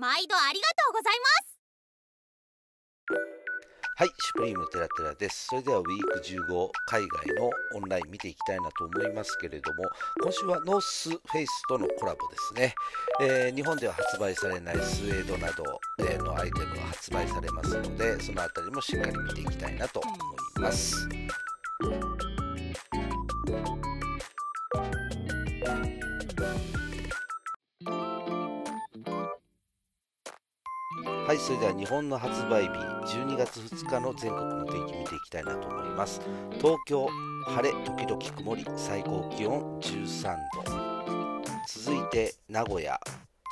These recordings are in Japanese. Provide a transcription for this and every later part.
毎度ありがとうございますはい、シュプリームテラテラです。それではウィーク15海外のオンライン見ていきたいなと思いますけれども、今週はノースフェイスとのコラボですね。えー、日本では発売されないスウェードなどえのアイテムが発売されますので、そのあたりもしっかり見ていきたいなと思います。はい、それでは日本の発売日12月2日の全国の天気見ていきたいなと思います。東京、晴れ時々曇り、最高気温13度。続いて名古屋、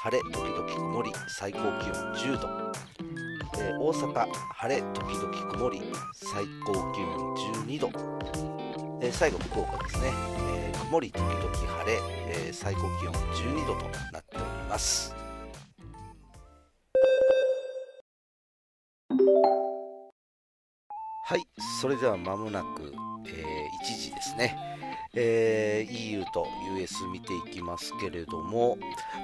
晴れ時々曇り、最高気温10度。えー大阪、晴れ時々曇り、最高気温12度。えー最後、福岡ですね、えー曇り時々晴れ、え最高気温12度となっております。はい、それでは間もなく、えー1時ですね、えー EU と US 見ていきますけれども、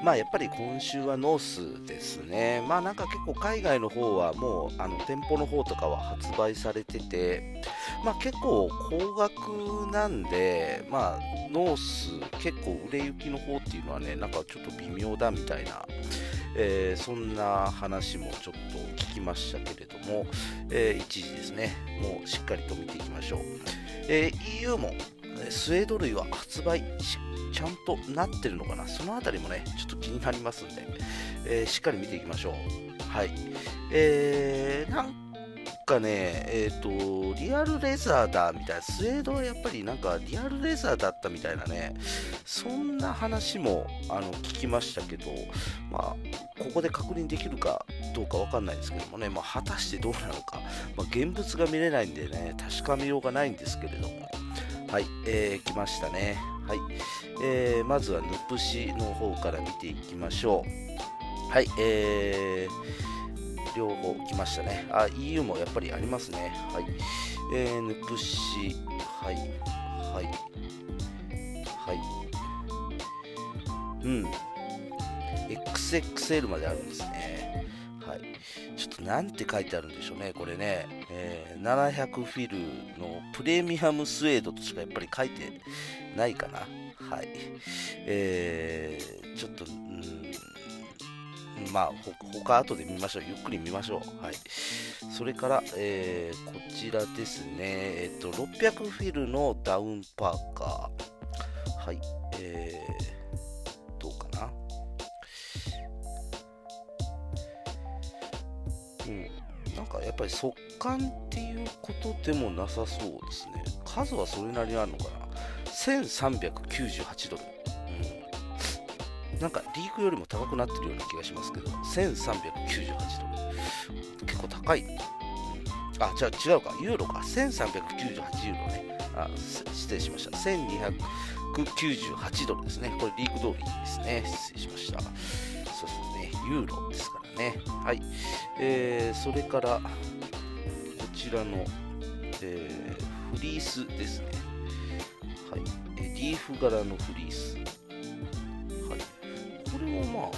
まあやっぱり今週はノースですね、まあなんか結構海外の方はもうあの店舗の方とかは発売されてて、まあ結構高額なんで、まあノース結構売れ行きの方っていうのはね、なんかちょっと微妙だみたいな、えーそんな話もちょっと聞きましたけれども、えー1時ですね、もうしっかりと見ていきましょう。えー EU もスウェード類は発売ちゃんとなってるのかな、そのあたりもね、ちょっと気になりますんで、えしっかり見ていきましょう。はい。えー、なんかね、えっ、と、リアルレザーだみたいな、スウェードはやっぱりなんかリアルレザーだったみたいなね、そんな話もあの聞きましたけど、まあ、ここで確認できるかどうかわかんないですけどもね、まあ、果たしてどうなのか、まあ、現物が見れないんでね、確かめようがないんですけれども、はい、えー、来ましたね。はい、えー、まずはヌプシの方から見ていきましょう。はい、えー、両方来ましたね。あ、EU もやっぱりありますね。はい、えー、ヌプシ、はい、はい、はい、うん、XXL まであるんですね。はい。ちょっとなんて書いてあるんでしょうね、これね。えー700フィルのプレミアムスウェードとしかやっぱり書いてないかな。はい。えーちょっと、うん、まあ、ほ他後で見ましょう。ゆっくり見ましょう。はい。それから、えーこちらですね。えっと、600フィルのダウンパーカー。はい。えー、っぱり速乾っていうことでもなさそうですね。数はそれなりにあるのかな。1398ドル。うん、なんかリーグよりも高くなってるような気がしますけど、1398ドル。結構高い。うんあ、じゃあ違うか。ユーロか。1398ユーロね。あ、失礼しました。1298ドルですね。これリーグ通りですね。失礼しました。そうですね。ユーロですからね。はい。えー、それから、こちらの、えーフリースですね。はい。えーリーフ柄のフリース。はい。これもまあ、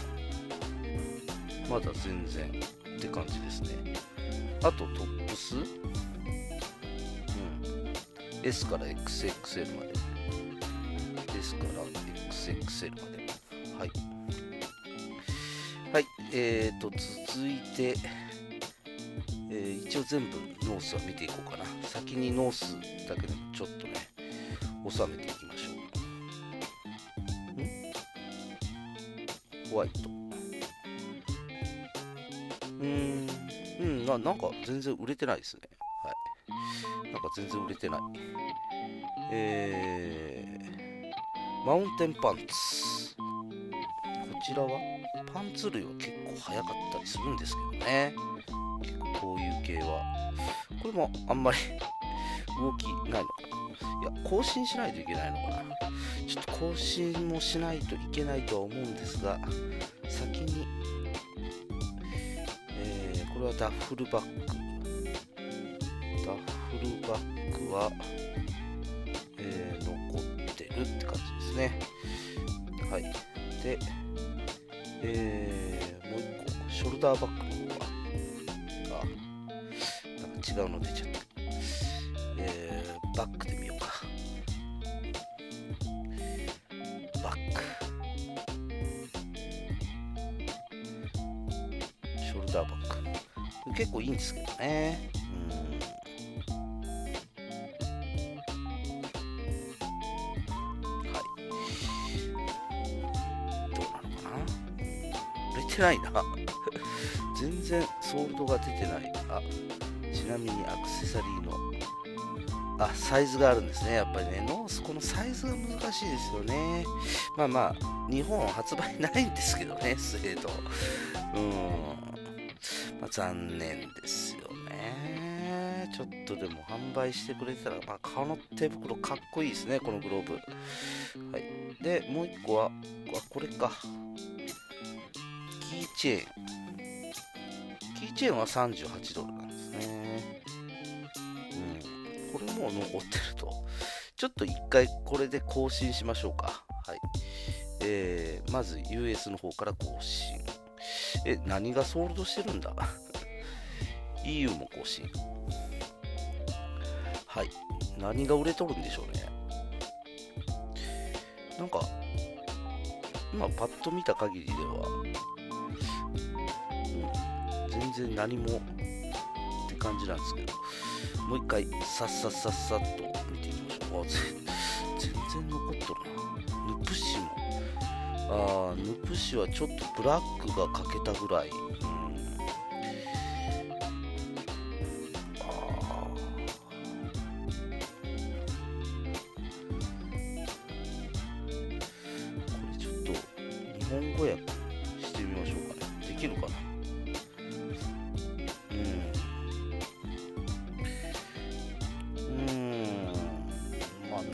まだ全然って感じですね。あとトップス。うん。S から XXL まで。S から XXL まで。はい。えーと、続いて、えー一応全部ノースは見ていこうかな。先にノースだけでもちょっとね、収めていきましょう。ん？ホワイト。うーん、うんな、なんか全然売れてないですね。はい。なんか全然売れてない。えー、マウンテンパンツ。こちらは？パンツ類は結構早かったりするんですけどね。結構こういう系は。これもあんまり動きないのかな。いや、更新しないといけないのかな。ちょっと更新もしないといけないとは思うんですが、先に、えーこれはダッフルバッグ。ダッフルバッグは、えー残ってるって感じですね。はい。で、えーもう一個、ショルダーバッグの方はあなんか違うの出ちゃった。えー、バックで見ようかバックショルダーバック結構いいんですけどね。てないな。全然ソールドが出てないあちなみにアクセサリーのあサイズがあるんですね。やっぱりねノースこのサイズが難しいですよね。まあまあ日本発売ないんですけどねスウェードうん。まあ残念ですよね。ちょっとでも販売してくれたらまあ顔の手袋かっこいいですねこのグローブ。はい。でもう一個はあこれか。キーチェーン。キーチェーンは38ドルなんですね。うん。これもう残ってると。ちょっと一回これで更新しましょうか。はい。えー、まず US の方から更新。え、何がソールドしてるんだ ?EU も更新。はい。何が売れとるんでしょうね。なんか、今パッと見た限りでは、然何もって感じなんですけど、もう一回さっさっさっさっと見ていきましょう。あ全然残っとるな。ヌプシも。あヌプシはちょっとブラックが欠けたぐらい。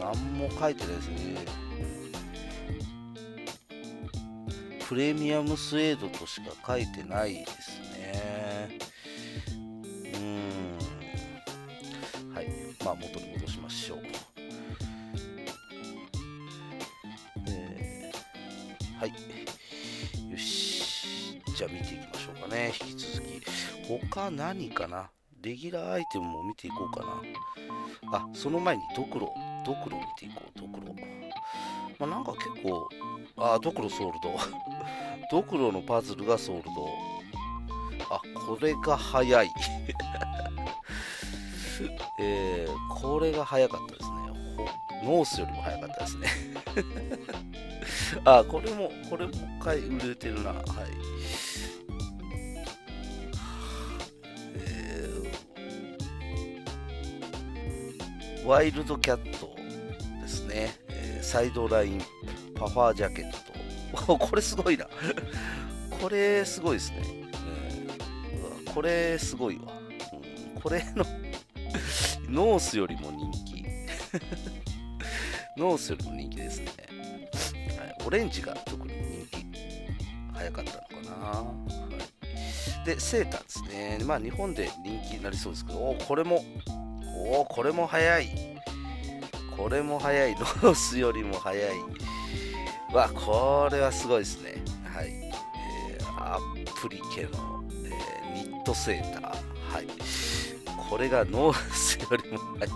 何も書いてないですね。プレミアムスウェードとしか書いてないですね。うん。はい。まあ、元に戻しましょう。えー、はい。よし。じゃあ見ていきましょうかね。引き続き。他何かな？レギュラーアイテムも見ていこうかな。あ、その前にドクロ。ドクロ見ていこう、ドクロ。まあ、なんか結構、あ、ドクロソールド。ドクロのパズルがソールド。あ、これが早い。えー、これが早かったですね。ノースよりも早かったですね。あ、これも、これも回売れてるな。はい。ワイルドキャットですね。えー、サイドラインパファージャケット。これすごいな。これすごいですね。えー、これすごいわ。うん、これの ノースよりも人気。ノースよりも人気ですね。はい、オレンジが特に人気。早かったのかな。はい、で、セーターですね。まあ日本で人気になりそうですけど、おこれもおおこれも早い。これも早い。ノースよりも早い。わこれはすごいですね。はい、えー、アプリケの、えー、ニットセーター。はい。これがノースよりも早い。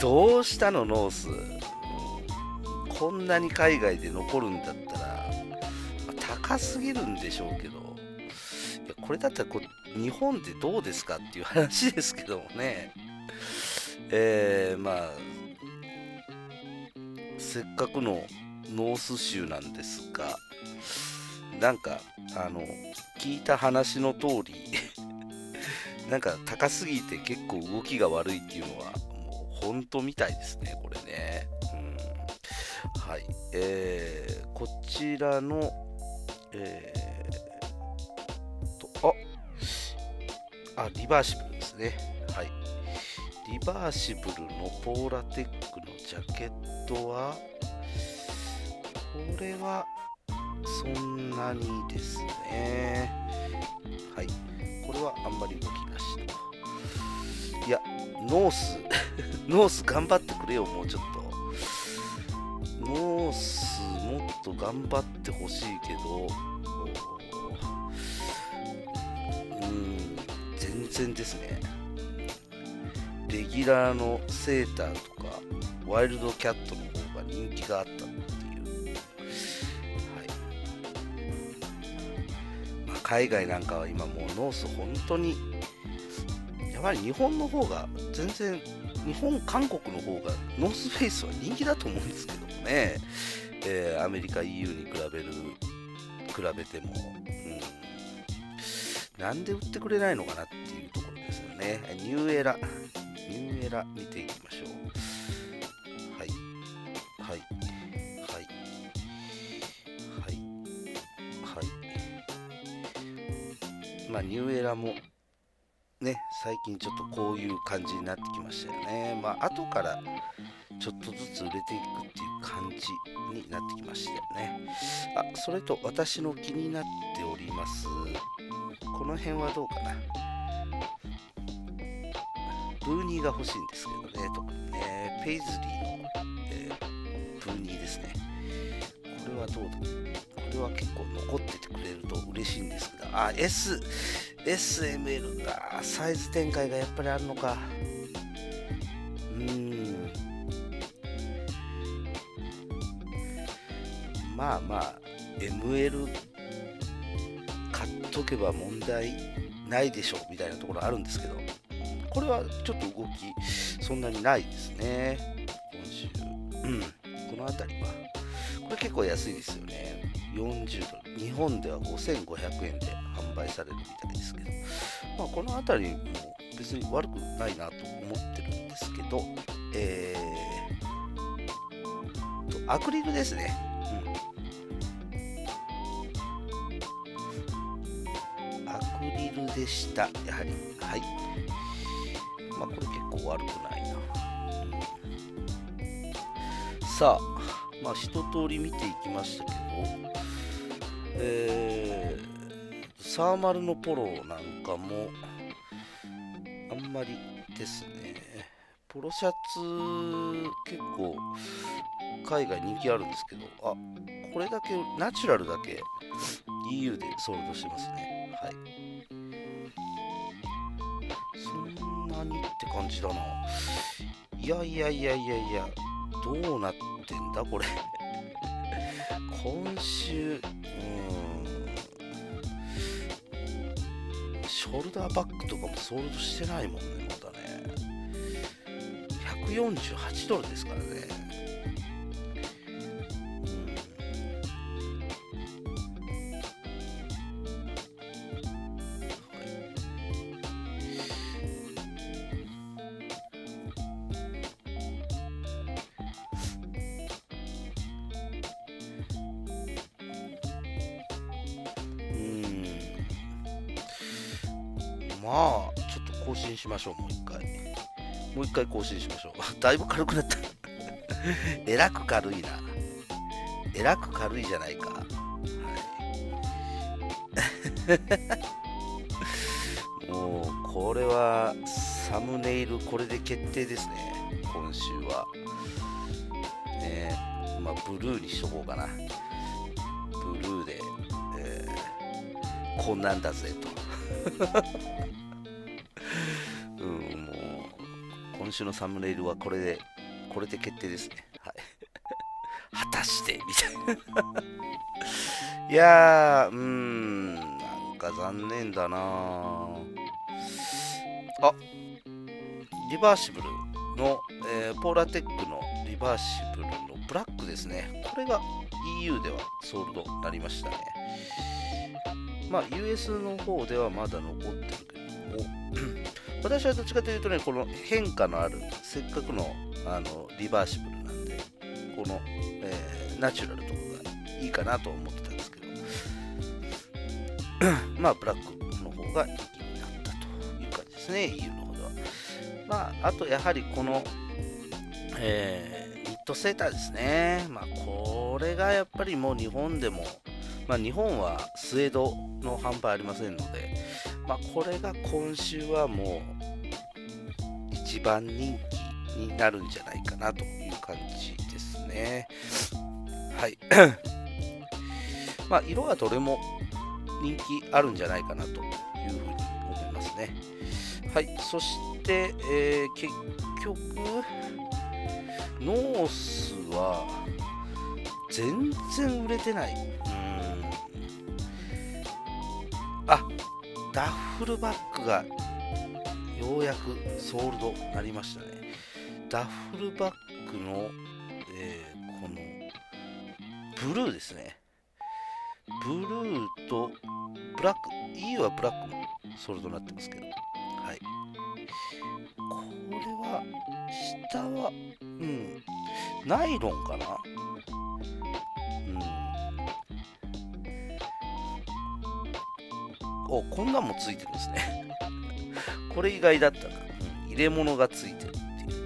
どうしたのノース、こんなに海外で残るんだったら、高すぎるんでしょうけど。やこれだったらこ日本でどうですかっていう話ですけどもね。えー、まあ、せっかくのノース州なんですが、なんか、あの、聞いた話の通り なんか高すぎて結構動きが悪いっていうのは、もう本当みたいですね、これね。うん、はい。えー、こちらの、えー、あ、リバーシブルですね。はい。リバーシブルのポーラテックのジャケットは、これはそんなにですね。はい。これはあんまり動きなしと。いや、ノース、ノース頑張ってくれよ、もうちょっと。ノースもっと頑張ってほしいけど、全然ですねレギュラーのセーターとかワイルドキャットの方が人気があったっていう、はいまあ、海外なんかは今もうノース本当にやはり日本の方が全然日本韓国の方がノースフェイスは人気だと思うんですけどもね、えー、アメリカ EU に比べる比べても、なんで売ってくれないのかなっていうところですよね。ニューエラ。ニューエラ見ていきましょう。はい。はい。はい。はい。はい。まあニューエラもね最近ちょっとこういう感じになってきましたよね。まあ後からちょっとずつ売れていくっていう感じになってきましたよね。あそれと私の気になっております。この辺はどうかな。ブーニーが欲しいんですけどね特にね。ペイズリーの、えー、ブーニーですね。これはどうだ？これは結構残っててくれると嬉しいんですけどあ S SML だサイズ展開がやっぱりあるのか。けば問題ないでしょうみたいなところあるんですけどこれはちょっと動きそんなにないですね。今週。うん。この辺りは。これ結構安いですよね。40ドル。日本では5500円で販売されるみたいですけど、まあ、この辺りも別に悪くないなと思ってるんですけど、えー、アクリルですね、でした。やはり。はい。まあこれ結構悪くないな、さあまあ一通り見ていきましたけど。えー、サーマルのポロなんかもあんまりですね。ポロシャツ結構海外人気あるんですけど。あこれだけナチュラルだけ EU でソールドしてますね。感じだな。いやいやいやいやいやどうなってんだこれ。今週うんショルダーバッグとかもソールドしてないもんねまだね。148ドルですからね。まあ、ちょっと更新しましょう、もう一回。もう一回更新しましょう。だいぶ軽くなった。えらく軽いな。えらく軽いじゃないか。はい。もう、これは、サムネイル、これで決定ですね。今週は。ねまあ、ブルーにしとこうかな。ブルーで、えー、こんなんだぜと。うん、もう、今週のサムネイルはこれで、これで決定です。ね。はい。果たして、みたい。な。い。やー、うーん、なんか残念だなあ、リバーシブルの、えー、ポーラテックのリバーシブルのブラックですね。これが EU ではソールドになりましたね。まあ、US の方ではまだ残ってるけども、私はどっちかというとね、この変化のある、せっかくのあのリバーシブルなんで、この、えー、ナチュラルとかがいいかなと思ってたんですけど、まあ、ブラックの方が人気になったという感じですね、EU の方では。まあ、あとやはりこの、えー、ニットセーターですね。まあ、これがやっぱりもう日本でも、まあ、日本はスウェードの販売ありませんので、まあ、これが今週はもう一番人気になるんじゃないかなという感じですね。はい。まあ、色はどれも人気あるんじゃないかなというふうに思いますね。はい、そして、えー、結局、ノースは全然売れてない。うんダッフルバッグがようやくソールドなりましたね。ダッフルバッグの、えー、このブルーですね。ブルーとブラック、E はブラックもソールドになってますけど、はい。これは、下は、うん、ナイロンかな？うん。お、こんなんもついてるんですね。これ意外だったな。うん、入れ物がついてるっていう。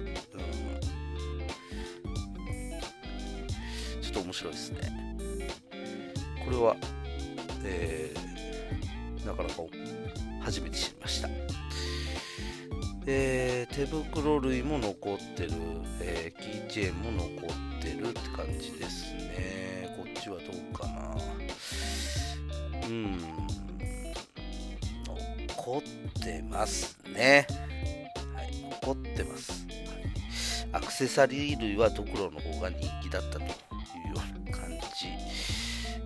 うん、ちょっと面白いですね。これは、えー、なかなか初めて知りました。えー、手袋類も残ってる、えー、キーチェーンも残ってるって感じですね。残ってますね。はい、残ってます。アクセサリー類はドクロの方が人気だったというような感じ。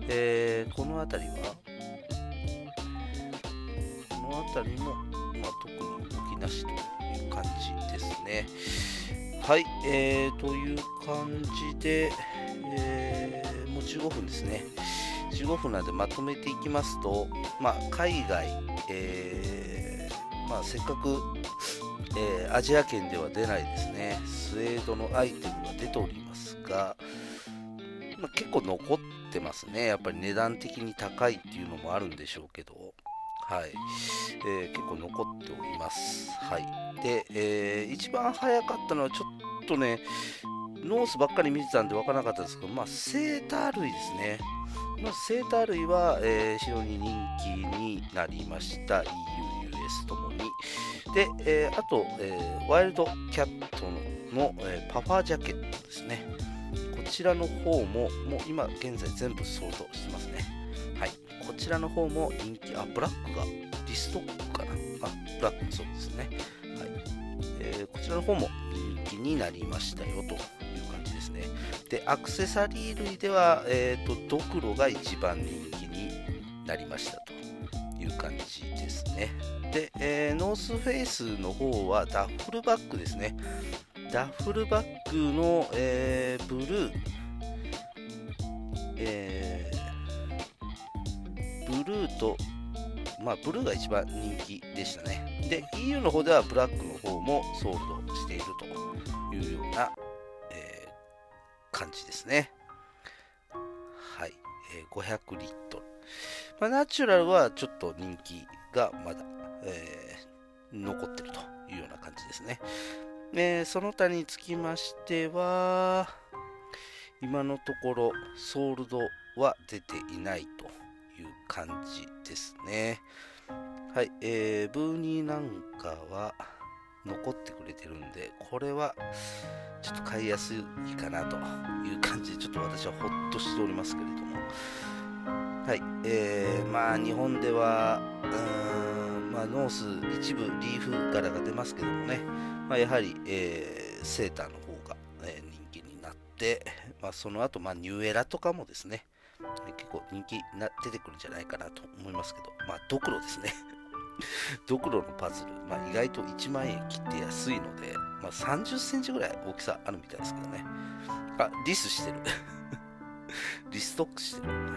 えー、この辺りは？この辺りも、まあ、特に動きなしという感じですね。はい、えー、という感じで、えー、もう15分ですね。15分なんでまとめていきますと、まあ、海外、えー、まあ、せっかく、えー、アジア圏では出ないですね、スウェードのアイテムが出ておりますが、まあ、結構残ってますね。やっぱり値段的に高いっていうのもあるんでしょうけど、はい。えー、結構残っております。はい。で、えー、一番早かったのはちょっとね、ノースばっかり見てたんで分からなかったですけど、まあ、セーター類ですね。まあ、セーター類は、えー、非常に人気になりました。EU、US ともに。で、えー、あと、えー、ワイルドキャットの、えパファージャケットですね。こちらの方も、もう今現在全部ソードしてますね。はい。こちらの方も人気、あ、ブラックがリストックかな。あ、ブラックもそうですね。はい。えー、こちらの方も人気になりましたよとね。で、アクセサリー類では、え、ー、と、ドクロが一番人気になりましたという感じですね。で、えー、ノースフェイスの方はダッフルバッグですね。ダッフルバッグの、えー、ブルー、えー、ブルーと、まあ、ブルーが一番人気でしたね。で、EU の方ではブラックの方もソールドしているというような、感じですね。はい、えー、500リットル。まあ、ナチュラルはちょっと人気がまだ、えー、残ってるというような感じですね。えその他につきましては、今のところソールドは出ていないという感じですね。はい、えー、ブーニーなんかは残ってくれてるんで、これはちょっと買いやすいかなという感じで、ちょっと私はほっとしておりますけれども。はい、えー、まあ日本では、うーん、まあノース一部リーフ柄が出ますけどもね、まあ、やはり、えー、セーターの方が、え、人気になって、まあ、その後、まあ、ニューエラとかもですね、結構人気な出てくるんじゃないかなと思いますけど、まあ、ドクロですね。ドクロのパズル、まあ、意外と1万円切って安いので、まあ、30センチぐらい大きさあるみたいですけどね。あ、リスしてる。リストックしてる。はい。ま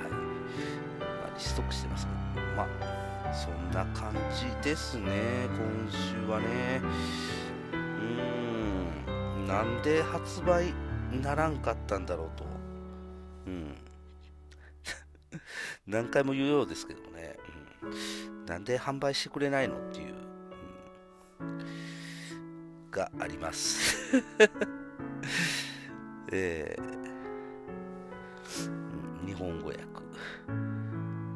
あ、リストックしてますけど、まあ、そんな感じですね、今週はね。うーんなんで発売ならんかったんだろうと。うん。何回も言うようですけどもね。なんで販売してくれないのっていう、うん、があります。えー、日本語訳。うん、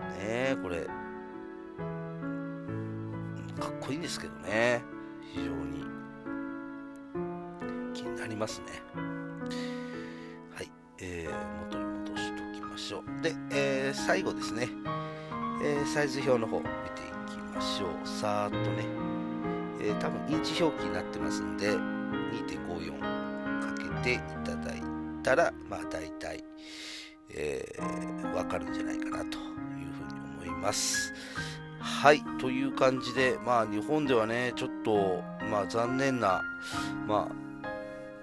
ねえ、これ、かっこいいんですけどね。非常に気になりますね。最後ですね、えー、サイズ表の方見ていきましょう。さーっとね、えー、多分インチ表記になってますんで、2.54かけていただいたら、まあ大体、えー、わかるんじゃないかなというふうに思います。はい、という感じで、まあ日本ではね、ちょっと、まあ残念な、まあ、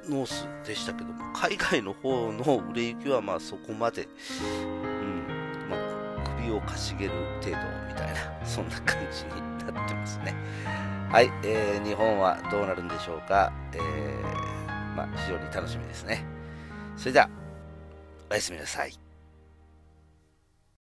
ノースでしたけども、海外の方の売れ行きはまあそこまで、首をかしげる程度みたいな、そんな感じになってますね。はい、えー、日本はどうなるんでしょうか。えー、まあ、非常に楽しみですね。それでは、おやすみなさい。